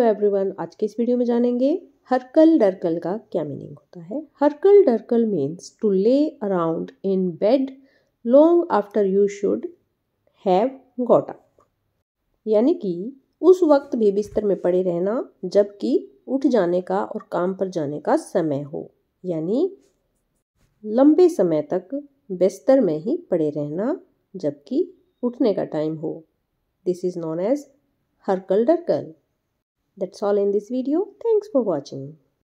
तो एवरीवन आज के इस वीडियो में जानेंगे, हरकल डरकल का क्या मीनिंग होता है। Hurkle durkle means to lie around in bed long after you should have got up यानी कि उस वक्त भी बिस्तर में पड़े रहना, जबकि उठ जाने का और काम पर जाने का समय हो। यानी लंबे समय तक बिस्तर में ही पड़े रहना, जबकि उठने का टाइम हो। This is known as हरकल डरकल। That's all in this video. Thanks for watching.